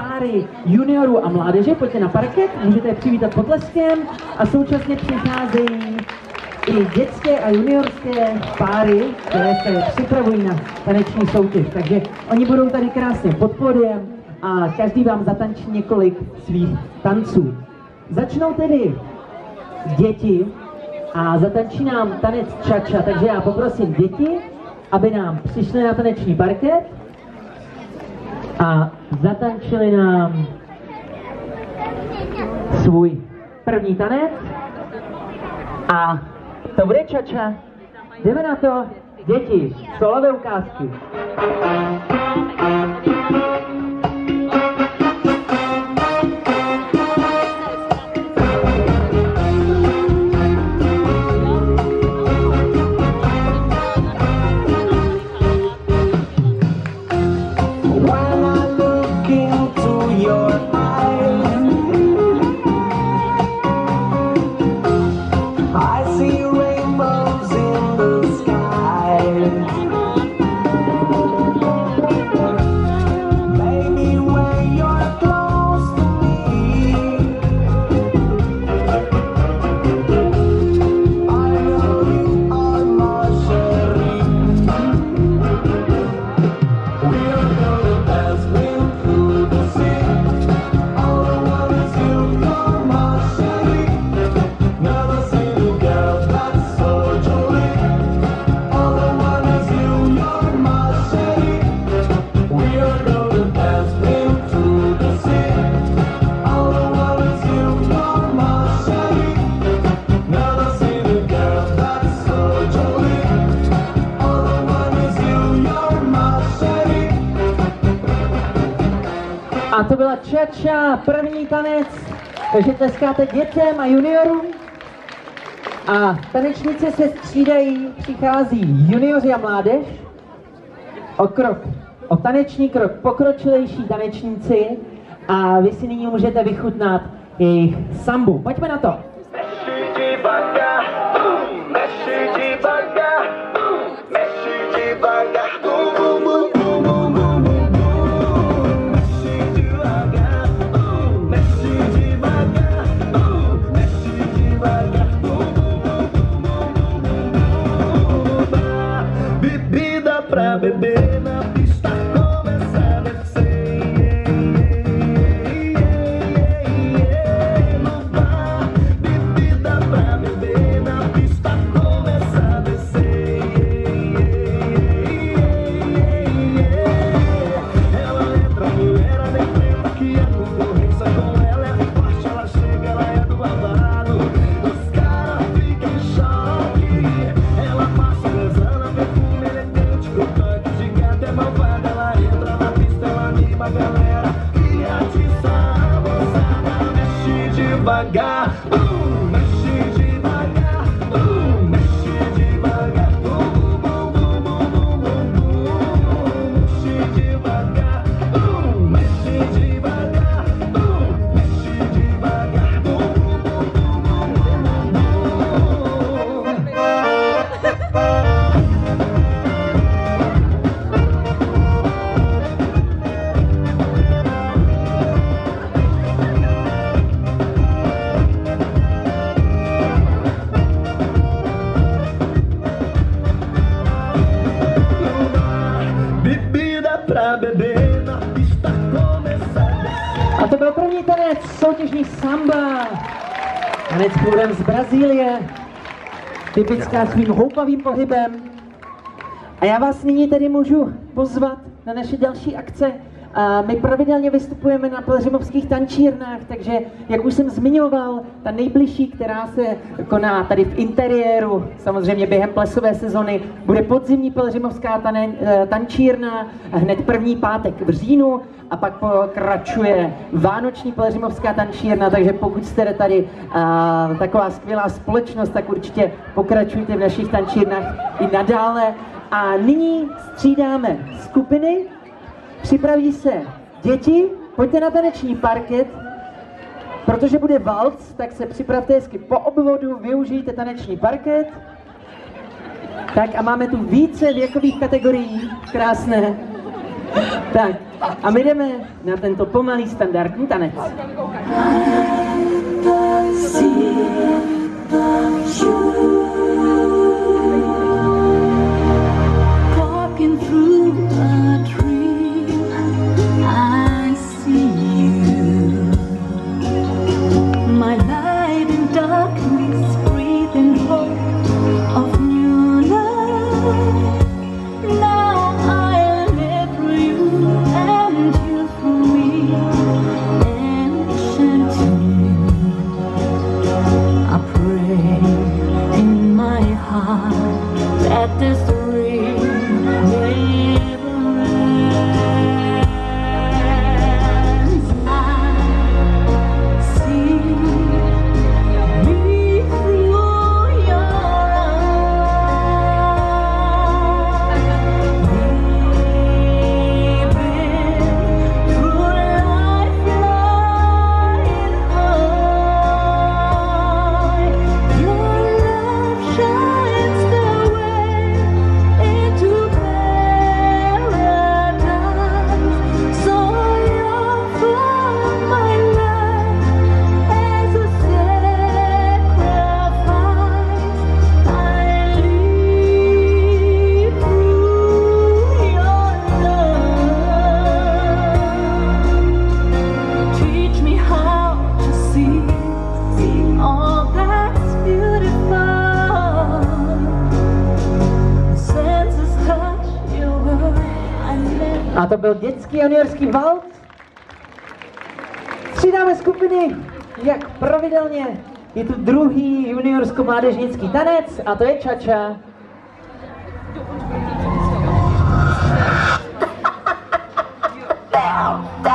páry juniorů a mládeže. Pojďte na parket, můžete je přivítat potleskem a současně přicházejí i dětské a juniorské páry, které se připravují na taneční soutěž. Takže oni budou tady krásně pod podiem a každý vám zatančí několik svých tanců. Začnou tedy děti a zatančí nám tanec čača, takže já poprosím děti, aby nám přišli na taneční parket a zatančili nám svůj první tanec a to bude čača. Jdeme na to, děti, solové ukázky. Čača, první tanec, takže tleskáte dětem a juniorům. A tanečníci se střídají, přichází junioři a mládež. O krok, o taneční krok pokročilejší tanečníci a vy si nyní můžete vychutnat jejich sambu. Pojďme na to. Mexe soutěžní samba. Tanec původem z Brazílie, typická svým houpavým pohybem. A já vás nyní tedy můžu pozvat na naše další akce. My pravidelně vystupujeme na Pelřimovských tančírnách, takže, jak už jsem zmiňoval, ta nejbližší, která se koná tady v interiéru, samozřejmě během plesové sezony, bude podzimní Pelřimovská eh, tančírna, hned první pátek v říjnu a pak pokračuje Vánoční Pelřimovská tančírna, takže pokud jste tady a, taková skvělá společnost, tak určitě pokračujte v našich tančírnách i nadále. A nyní střídáme skupiny, Připraví se děti, pojďte na taneční parket, protože bude valc, tak se připravte hezky po obvodu, využijte taneční parket. Tak a máme tu více věkových kategorií, krásné. Tak a my jdeme na tento pomalý standardní tanec. to byl dětský juniorský vault. Přidáme skupiny, jak pravidelně. Je tu druhý juniorsko-mládežnický tanec a to je čača. Damn!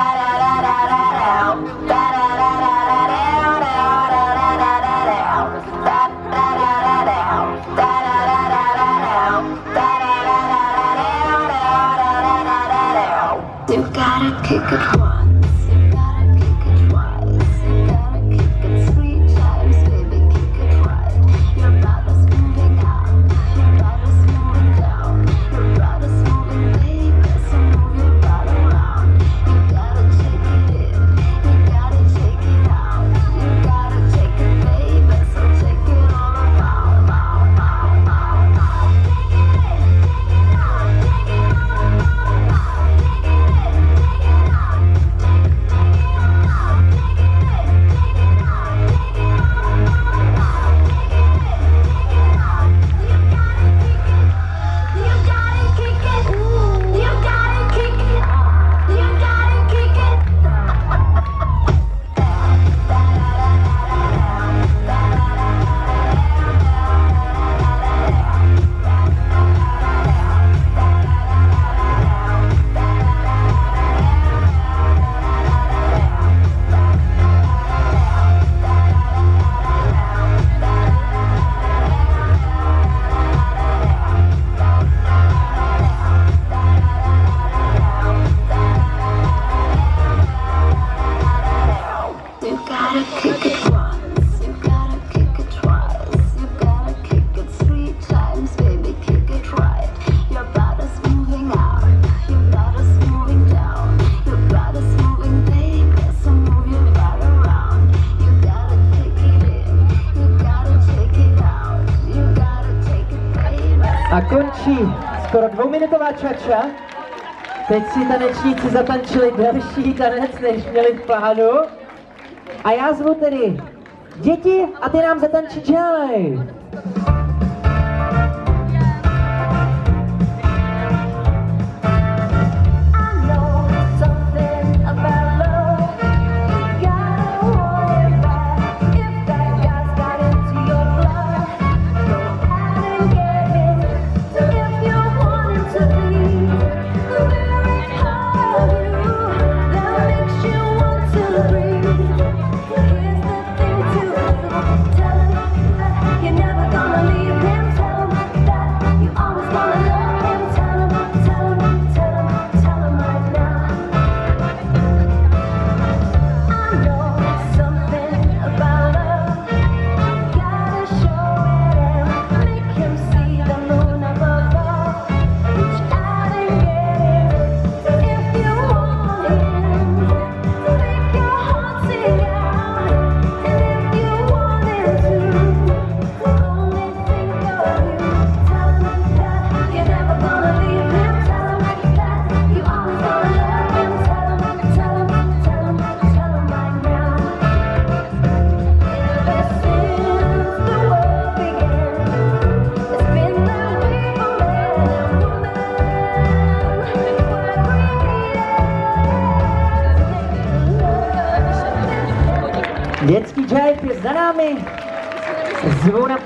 kick it home. skoro dvouminutová čača. Teď si tanečníci zatančili delší tanec, než měli v plánu. A já zvu tedy děti a ty nám zatančí čelej.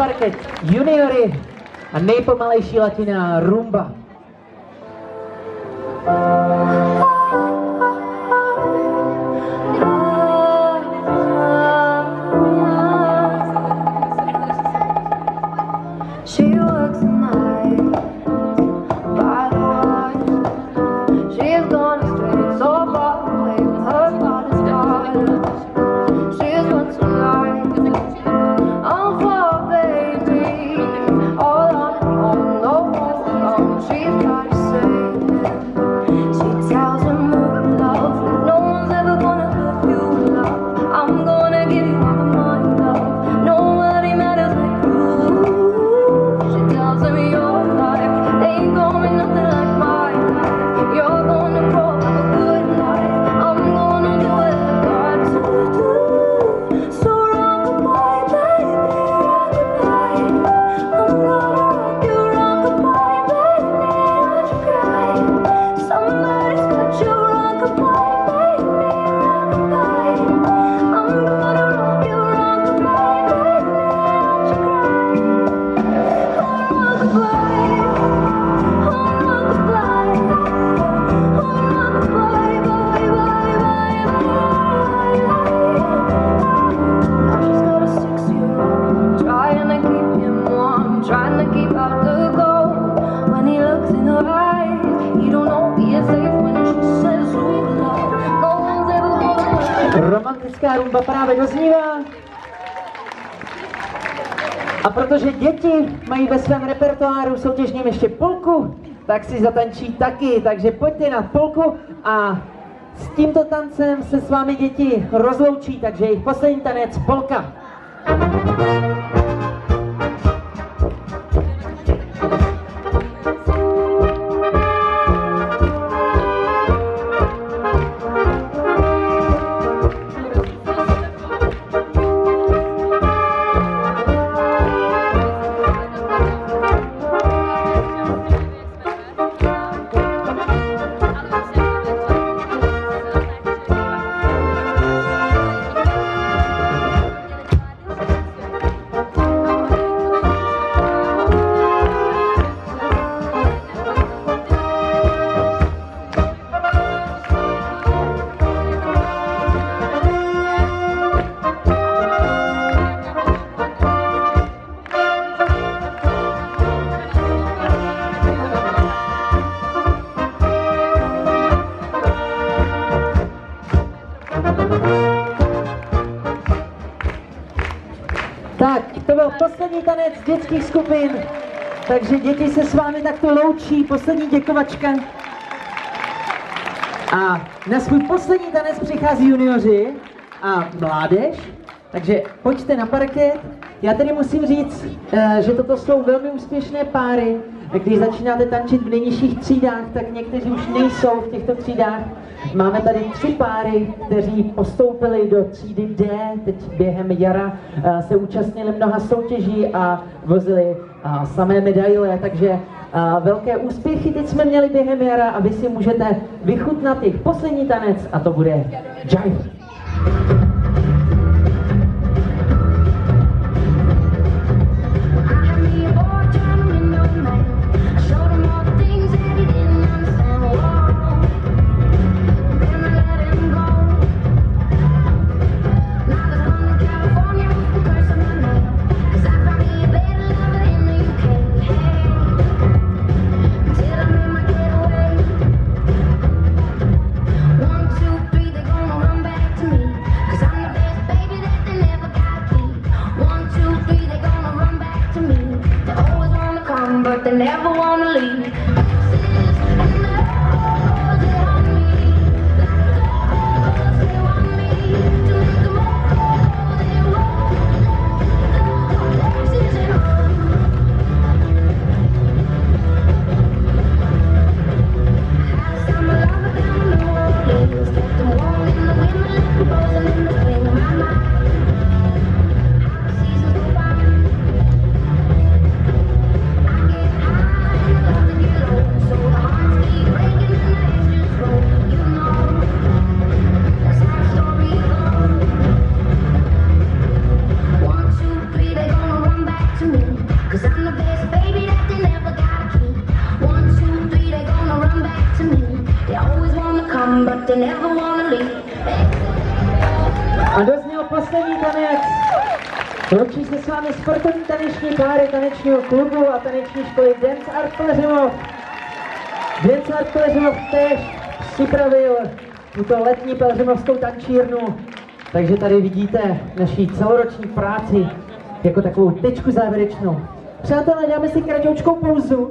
Parket juniory a nejpomalejší latina rumba. She Trying to keep out the cold when he looks in her eyes. He don't know he is safe when she says, "Oh, love, no one's ever gonna." Romantická rumba právě doznívá. A protože děti mají ve svém repertoáru soutěžním ještě polku, tak si zatančí taky. Takže pojďte na polku a s tímto tancem se s vámi děti rozloučí, takže jejich poslední tanec polka. Tak, dětských skupin, takže děti se s vámi takto loučí, poslední děkovačka. A na svůj poslední tanec přichází junioři a mládež, takže pojďte na parket. Já tedy musím říct, eh, že toto jsou velmi úspěšné páry. Když začínáte tančit v nejnižších třídách, tak někteří už nejsou v těchto třídách. Máme tady tři páry, kteří postoupili do třídy D, teď během jara eh, se účastnili mnoha soutěží a vozili eh, samé medaile, takže velké úspěchy teď jsme měli během jara a vy si můžete vychutnat jejich poslední tanec a to bude Jive. they never wanna leave. A dozněl poslední tanec. Ručí se s vámi sportovní taneční páry tanečního klubu a taneční školy Dance Art Pleřimov. Dance Art Pleřimov tež připravil tuto letní pleřimovskou tančírnu. Takže tady vidíte naší celoroční práci jako takovou tečku závěrečnou. Přátelé, dáme si kratoučkou pouzu.